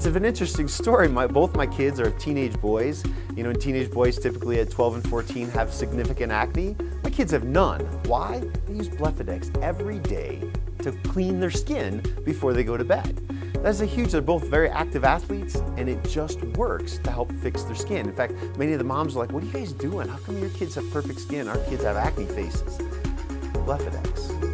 It's an interesting story. My, both my kids are teenage boys. You know, teenage boys typically at 12 and 14 have significant acne. My kids have none. Why? They use Blephadex every day to clean their skin before they go to bed. That's a huge, they're both very active athletes and it just works to help fix their skin. In fact, many of the moms are like, what are you guys doing? How come your kids have perfect skin? Our kids have acne faces. Blephadex.